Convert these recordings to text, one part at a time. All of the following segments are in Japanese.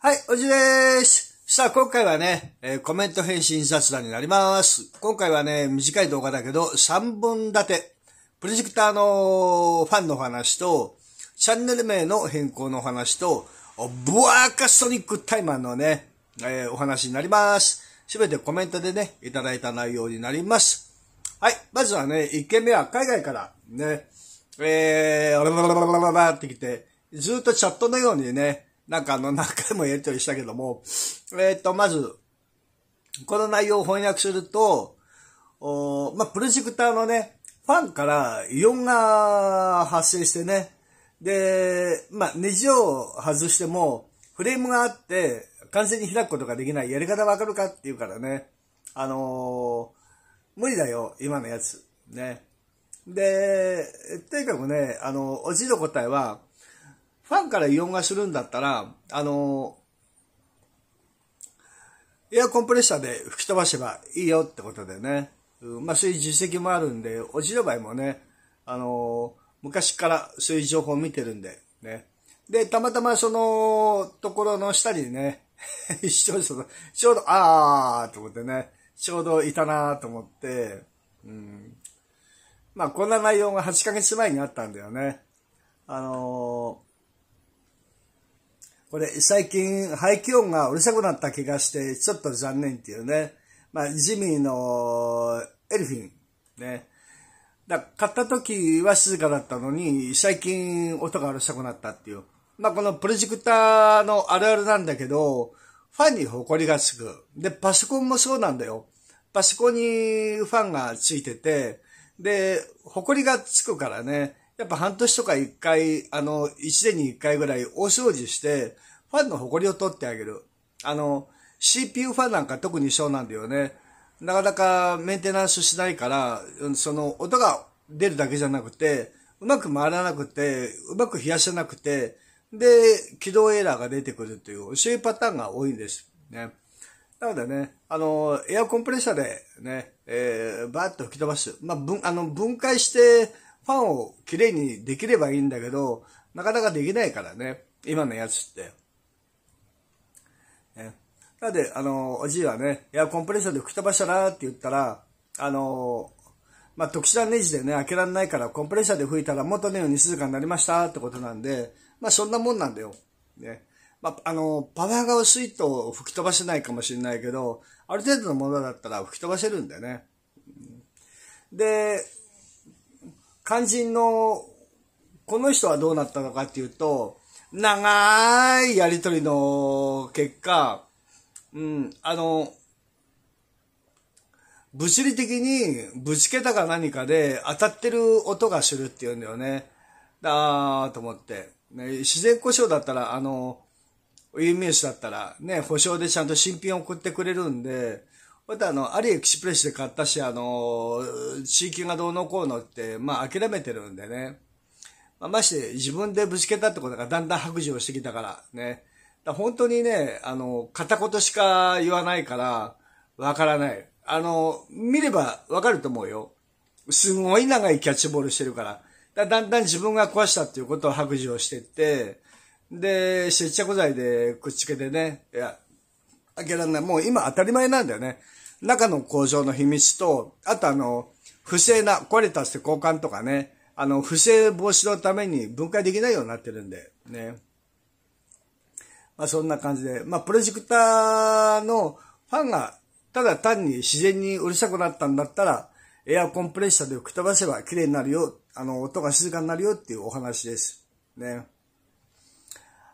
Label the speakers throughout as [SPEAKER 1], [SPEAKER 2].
[SPEAKER 1] はい、おじでーす。さあ、今回はね、えー、コメント返信雑談になります。今回はね、短い動画だけど、3本立て。プロジェクターのファンの話と、チャンネル名の変更の話と、ブワーカソニックタイマーのね、えー、お話になります。すべてコメントでね、いただいた内容になります。はい、まずはね、1件目は海外からね、えー、ララララララってきて、ずっとチャットのようにね、なんかあの、何回もやりとりしたけども、えっ、ー、と、まず、この内容を翻訳すると、おまあ、プロジェクターのね、ファンからイオンが発生してね、で、まあ、ネジを外しても、フレームがあって、完全に開くことができない。やり方わかるかって言うからね、あのー、無理だよ、今のやつ。ね。で、とにかくね、あの、おじいの答えは、ファンからイオンがするんだったら、あの、エアコンプレッサーで吹き飛ばせばいいよってことでね。うん、まあそういう実績もあるんで、おじの場合もね、あの、昔からそういう情報を見てるんで、ね。で、たまたまそのところの下にね、ちょうど、ちょうど、あーと思ってね、ちょうどいたなと思って、うん。まあこんな内容が8ヶ月前にあったんだよね。あのこれ最近排気音がうるさくなった気がしてちょっと残念っていうね。まあジミーのエルフィン。ね。だ買った時は静かだったのに最近音がうるさくなったっていう。まあこのプロジェクターのあるあるなんだけど、ファンに埃がつく。で、パソコンもそうなんだよ。パソコンにファンがついてて、で、埃がつくからね、やっぱ半年とか一回、あの、一年に一回ぐらい大掃除して、ファンの埃を取ってあげる。あの、CPU ファンなんか特にそうなんだよね。なかなかメンテナンスしないから、その音が出るだけじゃなくて、うまく回らなくて、うまく冷やせなくて、で、起動エラーが出てくるという、そういうパターンが多いんです。ね。なのでね、あの、エアコンプレッサーでね、えー、バーッと吹き飛ばす。まあ、分、あの、分解して、ファンをきれいにできればいいんだけど、なかなかできないからね。今のやつって。ね。なので、あの、おじいはね、エアコンプレッサーで吹き飛ばしたらって言ったら、あの、まあ、特殊なネジでね、開けられないからコンプレッサーで吹いたら元のように静かになりましたってことなんで、まあ、そんなもんなんだよ。ね。まあ、あの、パワーが薄いと吹き飛ばせないかもしれないけど、ある程度のものだったら吹き飛ばせるんだよね。で、肝心の、この人はどうなったのかっていうと、長いやりとりの結果、うん、あの、物理的にぶちけたか何かで当たってる音がするっていうんだよね。だーと思って。ね、自然故障だったら、あの、有名詞だったら、ね、保証でちゃんと新品を送ってくれるんで、またあの、アリエクスプレスで買ったし、あの、地域がどうのこうのって、まあ諦めてるんでね。まあ、まして自分でぶつけたってことがだんだん白状してきたからね。だ本当にね、あの、片言しか言わないから、わからない。あの、見ればわかると思うよ。すごい長いキャッチボールしてるから。だだんだん自分が壊したっていうことを白状してって、で、接着剤でくっつけてね、いや、開けられない。もう今当たり前なんだよね。中の工場の秘密と、あとあの、不正な、壊れたって交換とかね、あの、不正防止のために分解できないようになってるんで、ね。まあそんな感じで、まあプロジェクターのファンがただ単に自然にうるさくなったんだったら、エアコンプレッサーで吹き飛ばせば綺麗になるよ、あの、音が静かになるよっていうお話です。ね。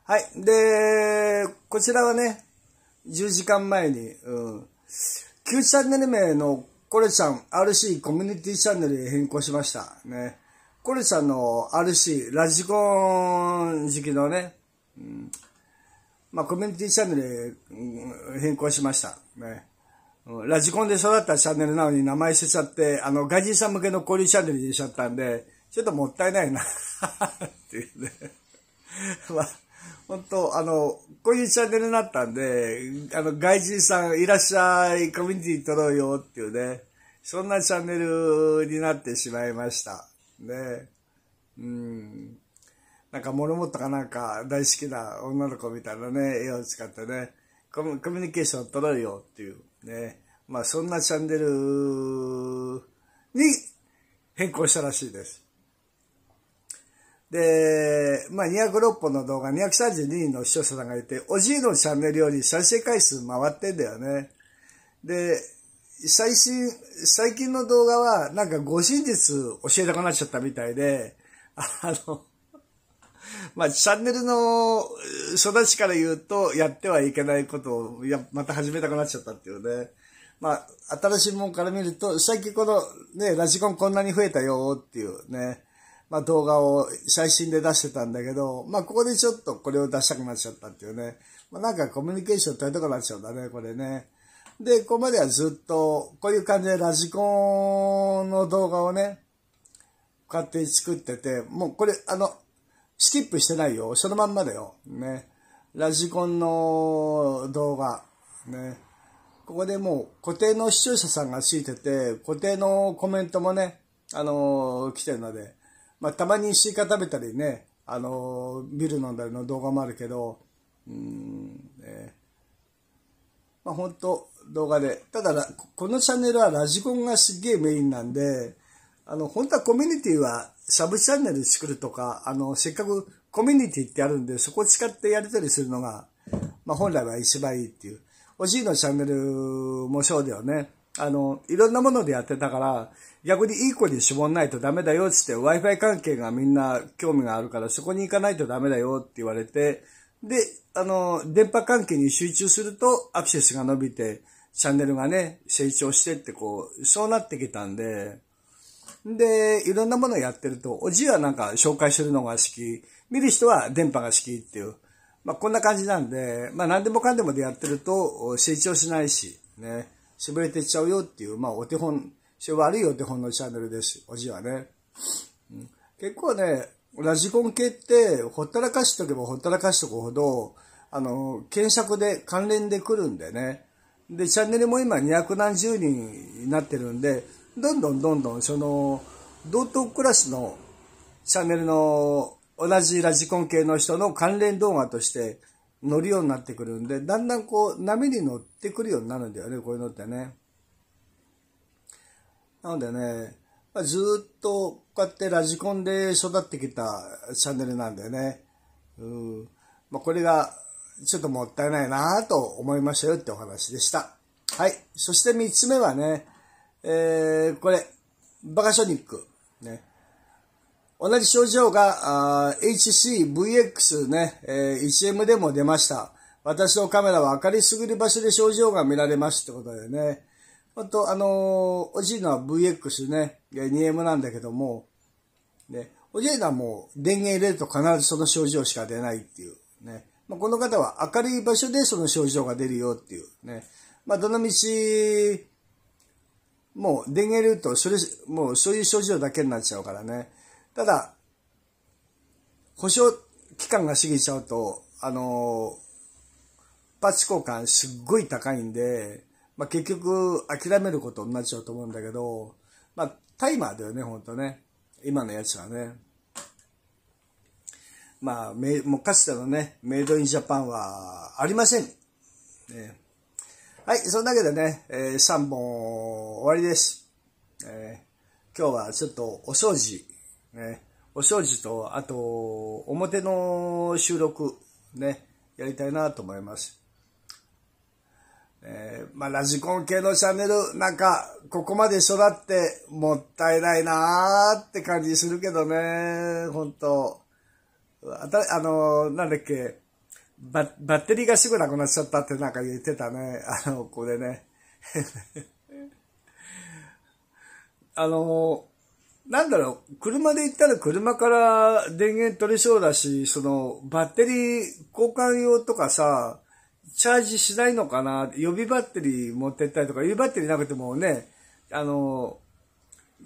[SPEAKER 1] はい。で、こちらはね、10時間前に、うん、旧チャンネル名のコレちゃん RC コミュニティチャンネルへ変更しました。ね。コレちゃんの RC、ラジコン時期のね、うん、まあコミュニティチャンネルへ変更しました。ね。ラジコンで育ったチャンネルなのに名前捨てちゃって、あの、外人さん向けの交流チャンネルにしちゃったんで、ちょっともったいないな っていうね。まあ本当あの、こういうチャンネルになったんで、あの、外人さんいらっしゃい、コミュニティ撮ろうよっていうね、そんなチャンネルになってしまいました。ね。うん。なんかモルモットかなんか大好きな女の子みたいなね、絵を使ってね、コミュニケーション取ろうよっていうね、まあそんなチャンネルに変更したらしいです。で、まあ206本の動画、232人の視聴者さんがいて、おじいのチャンネルより再生回数回ってんだよね。で、最新、最近の動画はなんか護身術教えたくなっちゃったみたいで、あの、まあ、チャンネルの育ちから言うと、やってはいけないことを、や、また始めたくなっちゃったっていうね。まあ、新しいもんから見ると、最近このね、ラジコンこんなに増えたよっていうね、まあ動画を最新で出してたんだけど、まあここでちょっとこれを出したくなっちゃったっていうね。まあなんかコミュニケーション取りたくなっちゃうんだね、これね。で、ここまではずっと、こういう感じでラジコンの動画をね、こうやって作ってて、もうこれ、あの、スキップしてないよ。そのまんまだよ。ね。ラジコンの動画。ね。ここでもう固定の視聴者さんがついてて、固定のコメントもね、あのー、来てるので、まあ、たまにスイカ食べたりね、あのー、ビール飲んだりの動画もあるけど、うん、ね、まあ、本当動画で。ただ、このチャンネルはラジコンがすげえメインなんで、あの、本当はコミュニティはサブチャンネル作るとか、あの、せっかくコミュニティってあるんで、そこを使ってやりたりするのが、まあ、本来は一番いいっていう。おじいのチャンネルもそうだよね。あの、いろんなものでやってたから、逆にいい子に絞んないとダメだよっつって Wi-Fi 関係がみんな興味があるからそこに行かないとダメだよって言われて、で、あの、電波関係に集中するとアクセスが伸びて、チャンネルがね、成長してってこう、そうなってきたんで、で、いろんなものをやってると、おじいはなんか紹介するのが好き、見る人は電波が好きっていう、まあこんな感じなんで、まあ何でもかんでもでやってると成長しないし、ね、潰れてっちゃうよっていう、まあお手本、悪いお手本のチャンネルです、おじはね。うん、結構ね、ラジコン系ってほったらかしとけばほったらかしとくほど、あの、検索で関連で来るんでね。で、チャンネルも今200何十人になってるんで、どんどんどんどんその、同等クラスのチャンネルの同じラジコン系の人の関連動画として乗るようになってくるんで、だんだんこう波に乗ってくるようになるんだよね、こういうのってね。なのでね、ずっとこうやってラジコンで育ってきたチャンネルなんだよね。うんまあ、これがちょっともったいないなと思いましたよってお話でした。はい。そして三つ目はね、えー、これ、バカソニック。ね。同じ症状が、HCVX ね、えー、1M でも出ました。私のカメラは明るすぎる場所で症状が見られますってことでね。本当あのー、おじいのは VX ね、2M なんだけども、ね、おじいのはもう電源入れると必ずその症状しか出ないっていう、ね。まあ、この方は明るい場所でその症状が出るよっていうね。まあ、どの道、もう電源入れると、それ、もうそういう症状だけになっちゃうからね。ただ、保証期間が過ぎちゃうと、あのパッチ交換すっごい高いんで、まあ、結局諦めることになっちゃうと思うんだけど、まあ、タイマーだよね、ほんとね。今のやつはね。まあ、もうかつてのね、メイドインジャパンはありません。ね、はい、そんなわけでね、えー、3本終わりです。えー、今日はちょっとお掃除、ね、お掃除と、あと、表の収録、ね、やりたいなと思います。えー、まあ、ラジコン系のチャンネル、なんか、ここまで育ってもったいないなーって感じするけどね、本当あた、あの、なんだっけ、ババッテリーがすぐなくなっちゃったってなんか言ってたね。あの、これね。あの、なんだろう、車で行ったら車から電源取れそうだし、その、バッテリー交換用とかさ、チャージしないのかな予備バッテリー持ってったりとか、予備バッテリーなくてもね、あの、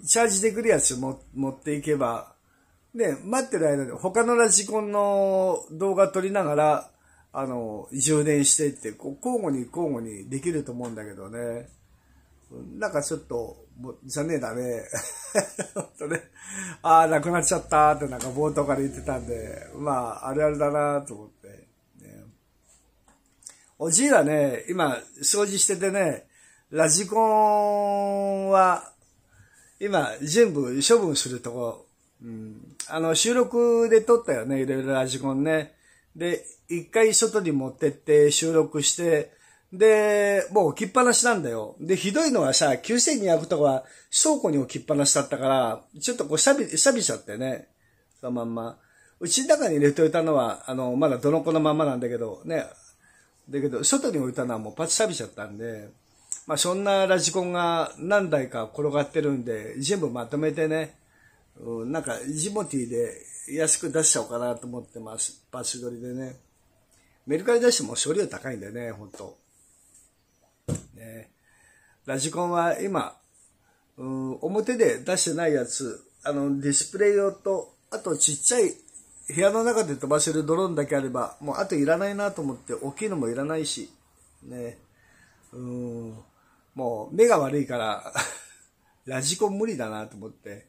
[SPEAKER 1] チャージできるやつ持っていけば、で、待ってる間に他のラジコンの動画撮りながら、あの、充電してって、こう交互に交互にできると思うんだけどね。なんかちょっと、もう残念だね。本当ね。ああ、亡くなっちゃったってなんか冒頭から言ってたんで、まあ、あるあるだなと思って、ね。おじいはね、今、掃除しててね、ラジコンは、今、全部処分するとこ、うん、あの、収録で撮ったよね、いろいろラジコンね。で、一回外に持ってって収録して、で、もう置きっぱなしなんだよ。で、ひどいのはさ、9200とかは倉庫に置きっぱなしだったから、ちょっとこう、錆び、錆びちゃってね。そのまんま。うちの中に入れておいたのは、あの、まだどの子のまんまなんだけど、ね。だけど、外に置いたのはもうパチ錆びちゃったんで、まあそんなラジコンが何台か転がってるんで、全部まとめてね、うん、なんかジモティで安く出しちゃおうかなと思ってます。パチ取りでね。メルカリ出しても処理量高いんだよね、ほんと。ラジコンは今、うん、表で出してないやつ、あの、ディスプレイ用と、あとちっちゃい部屋の中で飛ばせるドローンだけあれば、もうあといらないなと思って、大きいのもいらないし、ね。うん、もう目が悪いから ラジコン無理だなと思って、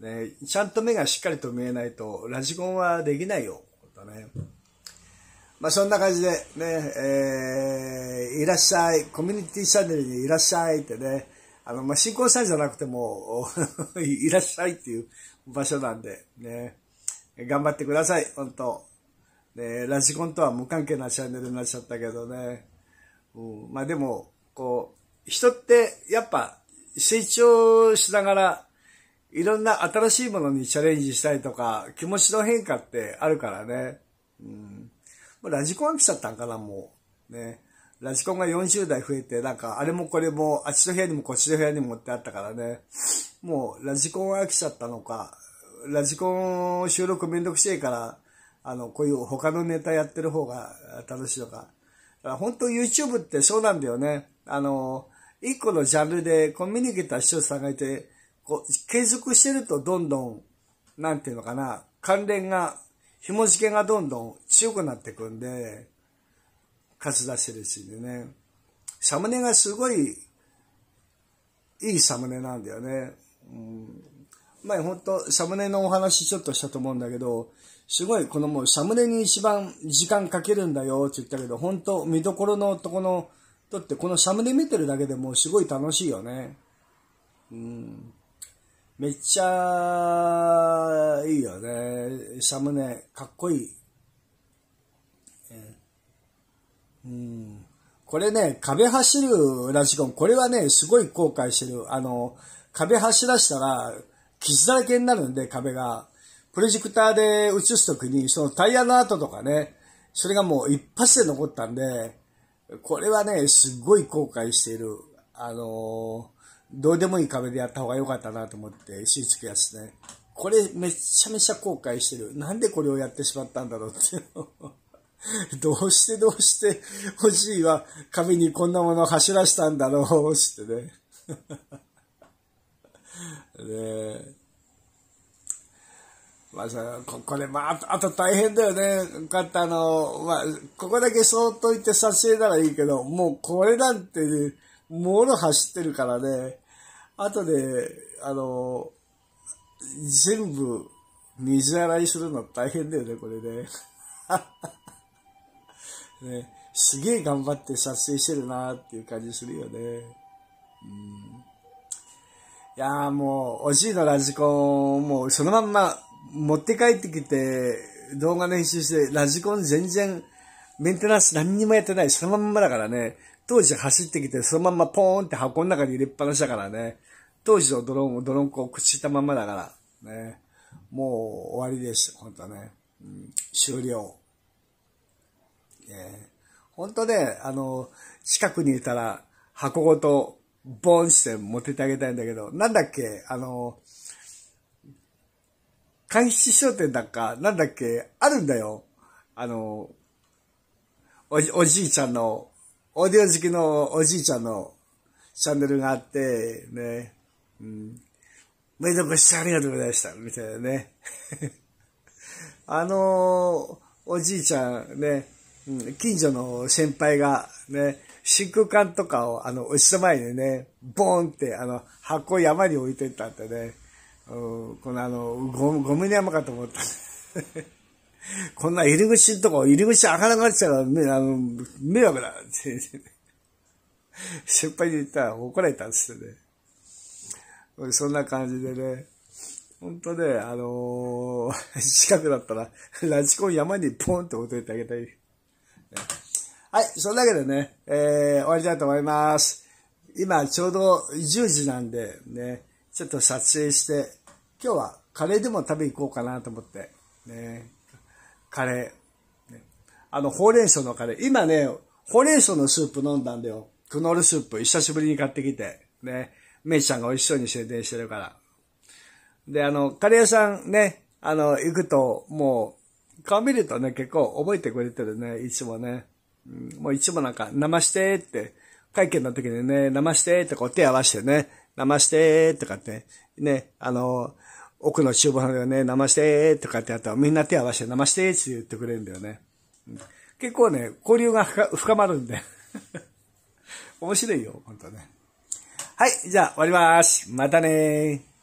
[SPEAKER 1] ね、ちゃんと目がしっかりと見えないと、ラジコンはできないよ。本当ね。まあそんな感じでね、えー、いらっしゃい、コミュニティチャンネルにいらっしゃいってね、あの、まあ、新婚さんじゃなくても、いらっしゃいっていう場所なんで、ね、頑張ってください、本当。ね、ラジコンとは無関係なチャンネルになっちゃったけどね、うん、まあでも、こう、人ってやっぱ成長しながら、いろんな新しいものにチャレンジしたりとか、気持ちの変化ってあるからね。うん。ラジコン飽きちゃったんかな、もう。ね。ラジコンが40代増えて、なんか、あれもこれも、あっちの部屋にもこっちの部屋にもってあったからね。もう、ラジコン飽きちゃったのか、ラジコン収録めんどくせえから、あの、こういう他のネタやってる方が楽しいのか。だから本当 YouTube ってそうなんだよね。あの、一個のジャンルでコミュニケーター視聴者さんがいて、こう、継続してるとどんどん、なんていうのかな、関連が紐付けがどんどん強くなっていくんで、数出してるしでね。サムネがすごいいいサムネなんだよね。うん、前ほんとサムネのお話ちょっとしたと思うんだけど、すごいこのもうサムネに一番時間かけるんだよって言ったけど、本当見どころのとこの、とってこのサムネ見てるだけでもすごい楽しいよね。うん。めっちゃいいよね。サムネ、かっこいい。うん、これね、壁走るラジコン、これはね、すごい後悔してる。あの、壁走らしたら、傷だらけになるんで、壁が。プロジェクターで映すときに、そのタイヤの跡とかね、それがもう一発で残ったんで、これはね、すごい後悔している。あのどうでもいい壁でやった方が良かったなと思って火つけやつね。これめちゃめちゃ後悔してる。なんでこれをやってしまったんだろうっていう の。どうしてどうして欲しいは壁にこんなもの走らしたんだろうってね。ねまあさ、ここれ、まあ、あと大変だよね。こうやってあの、まあ、ここだけそっといて撮影ならいいけど、もうこれなんて、もろ走ってるからね。後で、あの、全部水洗いするの大変だよね、これね。ねすげえ頑張って撮影してるなーっていう感じするよね。うん、いやーもう、おじいのラジコン、もうそのまんま持って帰ってきて、動画練習して、ラジコン全然メンテナンス何にもやってない。そのまんまだからね。当時走ってきて、そのままポーンって箱の中に入れっぱなしだからね。当時のドローンをドローンこう口したままだから、ね。もう終わりです。本当ね。うん、終了。ね、本当ね、あの、近くにいたら箱ごとボーンして持ってってあげたいんだけど、なんだっけ、あの、監視商店だっか、なんだっけ、あるんだよ。あの、おじ、おじいちゃんのオーディオ好きのおじいちゃんのチャンネルがあって、ね、うん。メイドご視聴ありがとうございました、みたいなね。あの、おじいちゃんね、うん、近所の先輩がね、真空管とかを、あの、押した前にね、ボーンって、あの、箱山に置いてったってね、うん、このあの、ゴムゴミの山かと思った。こんな入り口とか、入り口開かなくなっちゃうから、あの、迷惑だって、先輩に言ったら怒られたんですよね。そんな感じでね、本当ね、あのー、近くだったら、ラジコン山にポンって置いといてあげたい。はい、そんだけでね、えー、終わりたいと思います。今ちょうど10時なんで、ね、ちょっと撮影して、今日はカレーでも食べに行こうかなと思って、ね、カレー、あの、ほうれん草のカレー、今ね、ほうれん草のスープ飲んだんだよ。クノールスープ、久しぶりに買ってきて、ね、めいちゃんが美味しそうに宣伝してるから。で、あの、カレー屋さんね、あの、行くと、もう、顔見るとね、結構覚えてくれてるね、いつもね。うん、もういつもなんか、生してって、会見の時にね、生してってこう手合わせてね、生してとかって、ね、あの、奥の厨房でね、生してーとかってやったらみんな手合わせて生してーって言ってくれるんだよね。結構ね、交流が深まるんで。面白いよ、本当ね。はい、じゃあ終わります。またねー